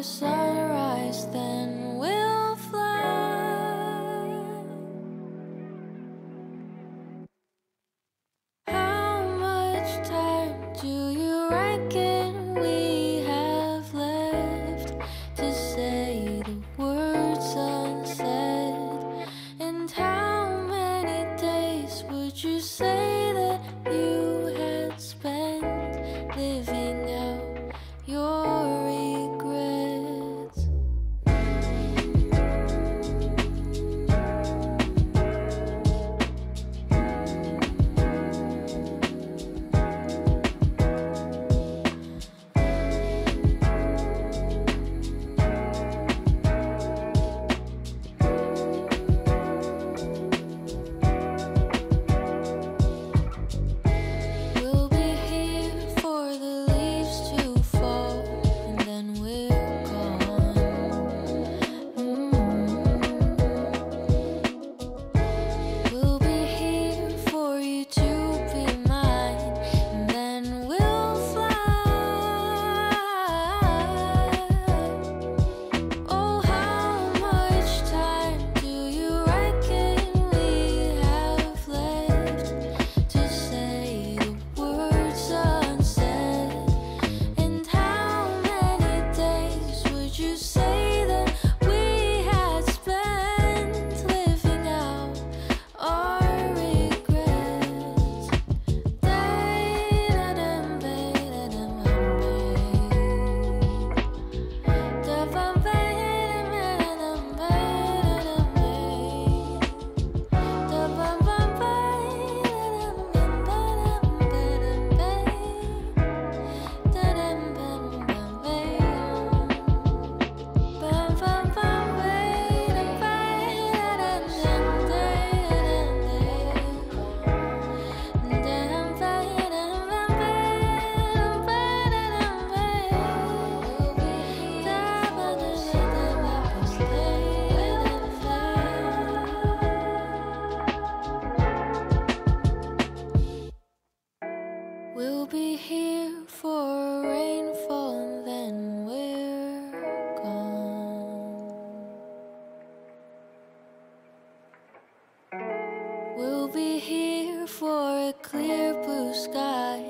yourself be here for a rainfall and then we're gone. We'll be here for a clear blue sky.